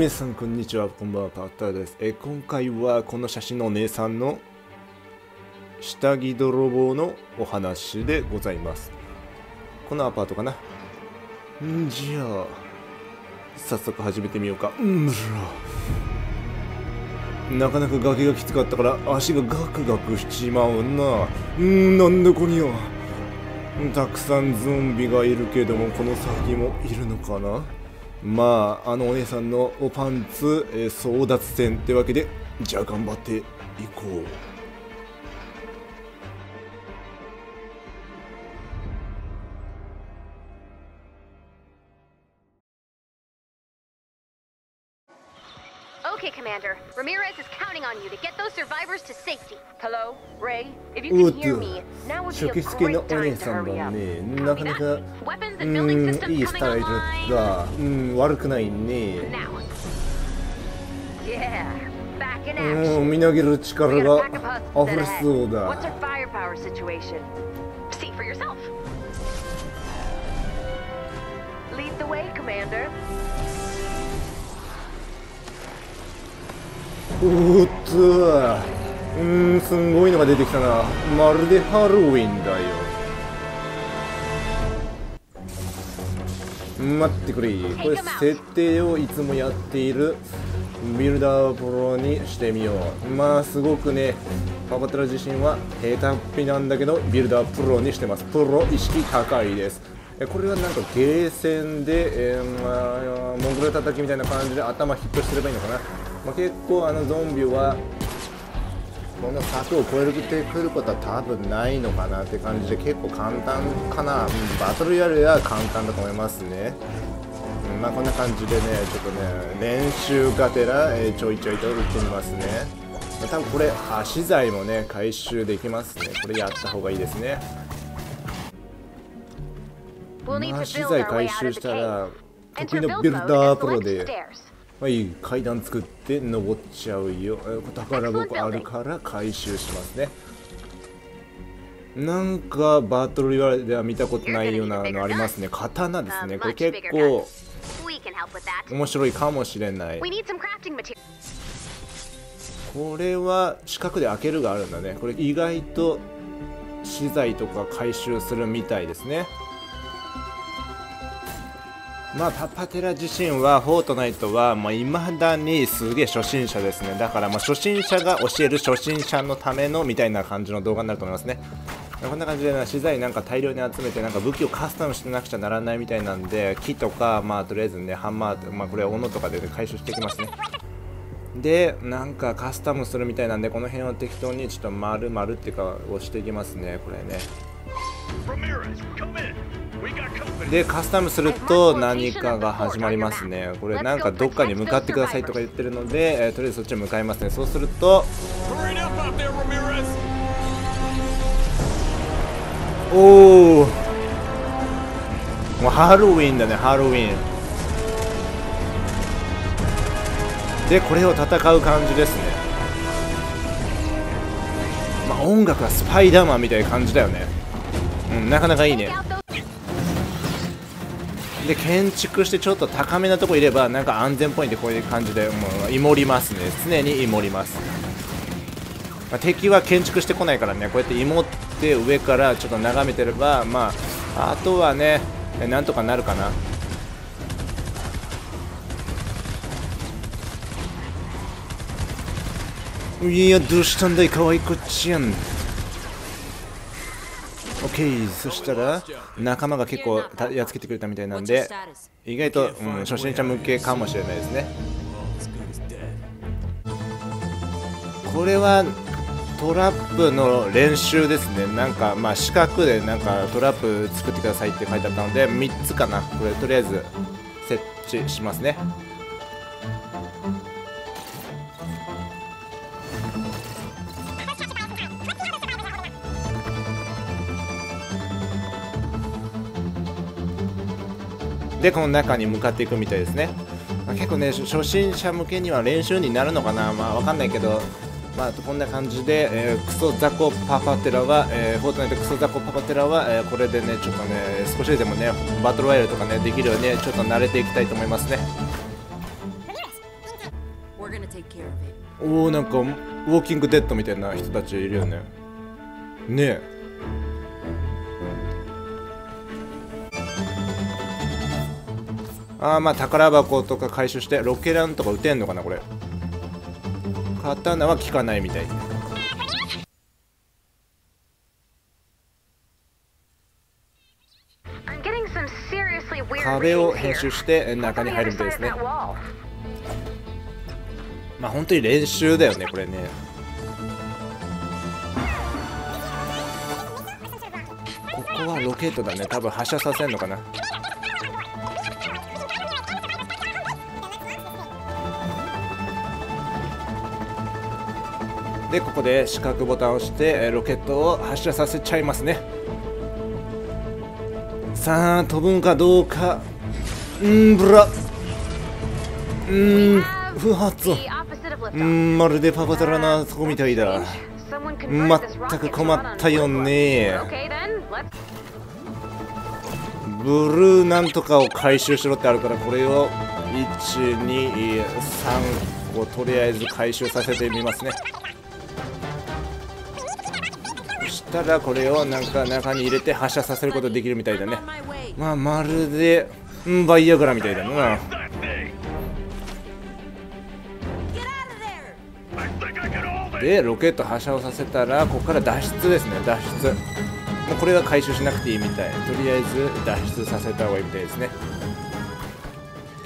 皆さんこんにちは。こんばんはパッターです。え今回はこの写真のお姉さんの下着泥棒のお話でございます。このアパートかな？んじゃあ早速始めてみようか。うんなかなか崖がきつかったから足がガクガクしちまうな。んなんでこにゃたくさんゾンビがいるけどもこの先もいるのかな？まああのお姉さんのパンツ、え、争奪戦ってわけでじゃあ頑張っていこう。Okay, Commander. Ramirez is counting on you to get those survivors to safety. Hello, Ray? If you can hear me, now would be a great time to hurry up. なかなか、うん、いいスタイルだ。うん、悪くないね。うん、みなぎる力が溢れそうだ。What's our firepower situation? See for yourself. Lead the way, Commander. おっと。うんすんごいのが出てきたな。まるでハロウィンだよ。待ってくれ。これ設定をいつもやっているビルダープロにしてみよう。まあすごくねパパトラ自身は下手っぴなんだけどビルダープロにしてます。プロ意識高いです。これはなんかゲーセンで、えー、まあ、モンゴル叩きみたいな感じで頭ヒットすればいいのかな？まあ、結構あのゾンビはこの柵を越えてくることは多分ないのかなって感じで結構簡単かな、うん、バトルやるや簡単だと思いますね、うん、まあこんな感じでねちょっとね練習がてら、えー、ちょいちょいと打ってみますね、まあ、多分これ資材もね回収できますね。これやった方がいいですね。まあ資材回収したら得意のビルダープロではい階段作って登っちゃうよ。宝箱あるから回収しますね。なんかバトルでは見たことないようなのありますね。刀ですね。これ結構面白いかもしれない。これは四角で開けるがあるんだね。これ意外と資材とか回収するみたいですねまあパパテラ自身はフォートナイトはまあ未だにすげえ初心者ですね。だからまあ初心者が教える初心者のためのみたいな感じの動画になると思いますね。こんな感じで、ね、資材なんか大量に集めてなんか武器をカスタムしてなくちゃならないみたいなんで木とかまあとりあえずねハンマーまあこれ斧とかで、ね、回収していきますね。でなんかカスタムするみたいなんでこの辺を適当にちょっと丸々っていうか押していきますねこれね。でカスタムすると何かが始まりますね。これなんかどっかに向かってくださいとか言ってるので、えー、とりあえずそっちに向かいますね。そうするとおおもうハロウィンだねハロウィン。でこれを戦う感じですね。まあ音楽はスパイダーマンみたいな感じだよね。うんなかなかいいね。で建築してちょっと高めなとこいればなんか安全ポイントこういう感じでもうイモりますね。常にイモります、まあ、敵は建築してこないからねこうやってイモって上からちょっと眺めてればまああとはねなんとかなるかな。いやどうしたんだい？可愛い子ちゃん。OK そしたら仲間が結構やっつけてくれたみたいなんで意外と、うん、初心者向けかもしれないですね。これはトラップの練習ですね。なんかまあ四角でなんかトラップ作ってくださいって書いてあったので3つかな。これとりあえず設置しますねでこの中に向かっていくみたいですね、まあ、結構ね初心者向けには練習になるのかな。まあわかんないけどまあ、こんな感じで、えー、クソザコパパテラは、えー、フォートナイトクソザコパパテラは、えー、これでね、ちょっとね、少しでもね、バトルワイルとかね、できるように、ね、ちょっと慣れていきたいと思いますね。おおなんかウォーキングデッドみたいな人たちいるよね。ねえ。ああまあ宝箱とか回収してロケランとか撃てんのかなこれ。刀は効かないみたい。壁を編集して中に入るみたいですね。まあ本当に練習だよねこれね。ここはロケットだね。多分発射させんのかなでここで四角ボタンを押してロケットを発射させちゃいますね。さあ飛ぶんかどうか。うんブラ。うん不発うんまるでパパトラなとこみたいだ。全く困ったよね。ブルーなんとかを回収しろってあるからこれを123をとりあえず回収させてみますね。たらこれをなんか中に入れて発射させることできるみたいだね。まあまるでんバイアグラみたいだな。でロケット発射をさせたらここから脱出ですね脱出。もうこれは回収しなくていいみたい。とりあえず脱出させた方がいいみたいですね。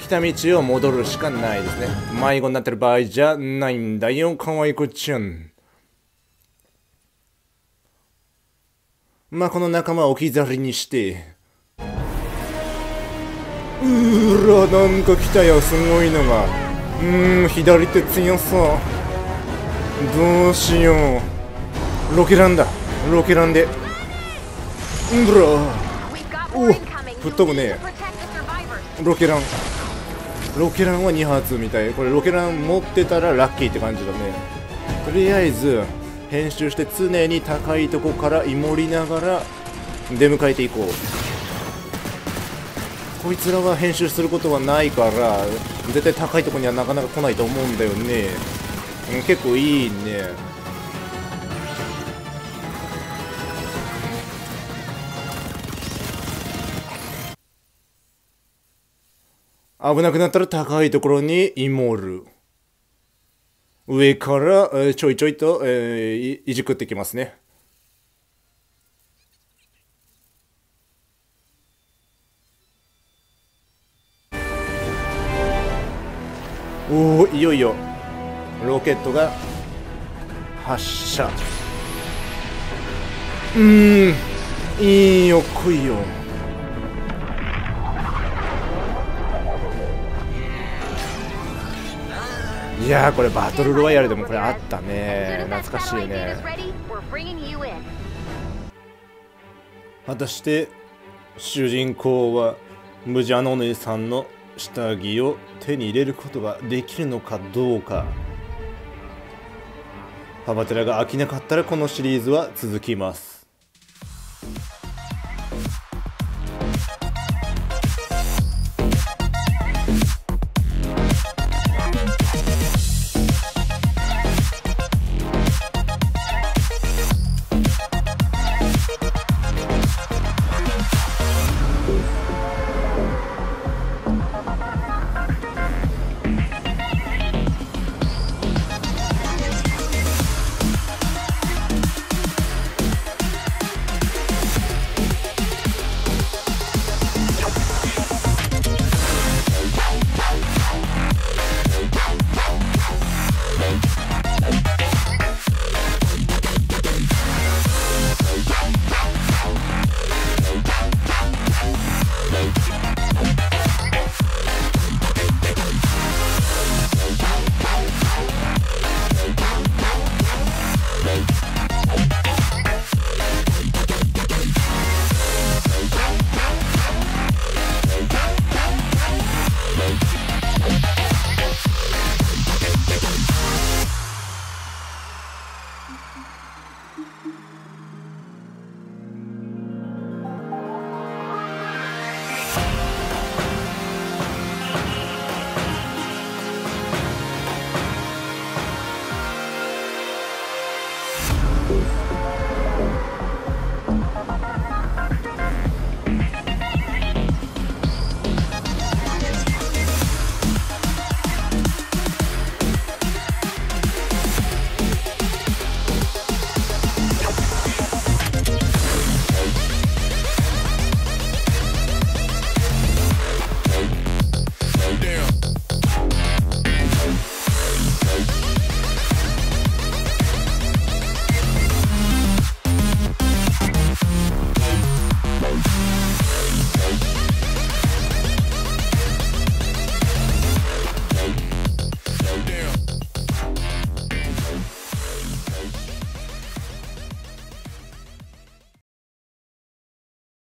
来た道を戻るしかないですね。迷子になってる場合じゃないんだよかわいこちゃんまあこの仲間を置き去りにして。うーらなんか来たよすごいのが。うーん左手強そう。どうしよう。ロケランだ。ロケランで。うんぶら。お吹っ飛ぶね。ロケラン。ロケランは2発みたい。これロケラン持ってたらラッキーって感じだね。とりあえず編集して常に高いとこからイモりながら出迎えていこう。こいつらは編集することはないから絶対高いとこにはなかなか来ないと思うんだよね、結構いいね。危なくなったら高いところにイモる。上から、え、ちょいちょいと、えー、いじくってきますね。おおいよいよロケットが発射うんいいよ来いよいやこれバトルロワイヤルでもこれあったね。懐かしいね。果たして主人公はムジャノネさんの下着を手に入れることができるのかどうか。パパテラが飽きなかったらこのシリーズは続きます